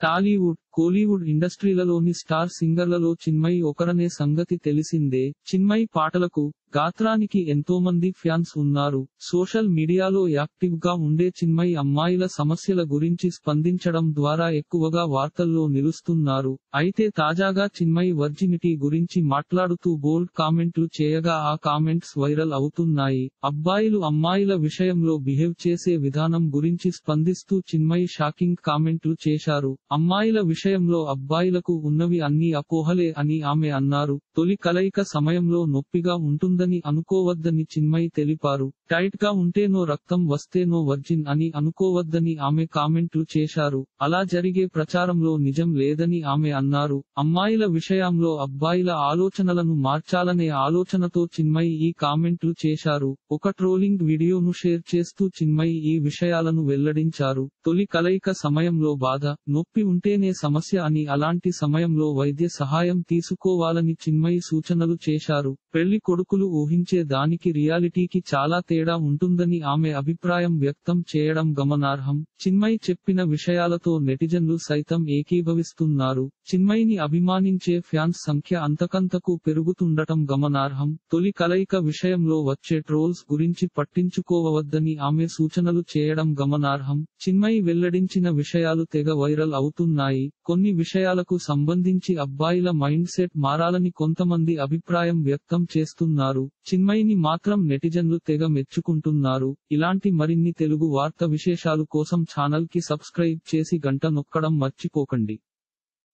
Tollywood Kollywood ఇండస్ట్రీలలోని star సింగర్లలో చిన్మయి ఒకరనే సంగతి తెలిసిందే. చిన్మయి పాటలకు గాత్రానికి ఎంతో మంది ఫ్యాన్స్ ఉన్నారు. సోషల్ మీడియాలో యాక్టివ్గా ఉండే చిన్మయి అమ్మాయిల సమస్యల గురించి స్పందించడం ద్వారా ఎక్కువగా వార్తల్లో నిలుస్తున్నారు. అయితే తాజాగా చిన్మయి వర్జినిటీ గురించి మాట్లాడుతూ బోల్డ్ కామెంట్లు చేయగా ఆ కామెంట్స్ వైరల్ అవుతున్నాయి. అబ్బాయిలు అమ్మాయిల విషయంలో బిహేవ్ చేసే విధానం గురించి స్పందిస్తూ చిన్మయి షాకింగ్ కామెంట్లు చేశారు. అమ్మాయిల విషయం విషయంలో అబ్బాయిలకు ఉన్నవి అన్ని అపోహలే అని ఆమె అన్నారు. తొలి కలయిక సమయంలో నొప్పిగా ఉంటుందని అనుకోవద్దని చిన్మయి తెలిపారు. టైట్గా ఉంటేనో రక్తం వస్తేనో వర్జిన్ అని అనుకోవద్దని ఆమె కామెంట్లు చేశారు. అలా జరిగే ప్రచారంలో నిజం లేదని ఆమె అన్నారు. అమ్మాయిల విషయంలో అబ్బాయిల ఆలోచనలను మార్చాలనే ఆలోచనతో చిన్మయి ఈ కామెంట్లు చేశారు. ఒక ట్రోలింగ్ వీడియోను షేర్ చేస్తూ చిన్మయి ఈ విషయాలను వెల్లడించారు. తొలి కలయిక సమయంలో బాధ నొప్పి ఉంటేనే సమస్య అని అలాంటి సమయంలో వైద్య సహాయం తీసుకోవాలని చిన్మయి సూచనలు చేశారు. పెళ్ళి కొడుకులు ఊహించే దానికి రియాలిటీకి చాలా తేడా ఉంటుందని ఆమె అభిప్రాయం వ్యక్తం చేయడం గమనార్హం. చిన్మయి చెప్పిన విషయాలతో నెటిజన్లు సైతం ఏకీభవిస్తున్నారు. చిన్మయిని అభిమానించే ఫ్యాన్స్ సంఖ్య అంతకంతకు పెరుగుతుండటం గమనార్హం. తొలి కలయిక విషయంలో వచ్చే ట్రోల్స్ గురించి పట్టించుకోవద్దని ఆమె సూచనలు చేయడం గమనార్హం. చిన్మయి వెల్లడించిన విషయాలు తెగ వైరల్ అవుతున్నాయి. కొన్ని విషయాలకు సంబంధించి అబ్బాయిల మైండ్ సెట్ మారాలని కొంతమంది అభిప్రాయం వ్యక్తం చేస్తున్నారు. చిన్మయిని మాత్రం నెటిజన్లు తెగ మెచ్చుకుంటున్నారు. ఇలాంటి మరిన్ని తెలుగు వార్త విశేషాలు కోసం ఛానల్కి సబ్స్క్రైబ్ చేసి గంట నొక్కడం మర్చిపోకండి.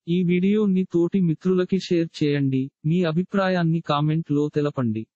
ఈ వీడియోని తోటి మిత్రులకి షేర్ చేయండి. మీ అభిప్రాయాన్ని కామెంట్లో తెలపండి.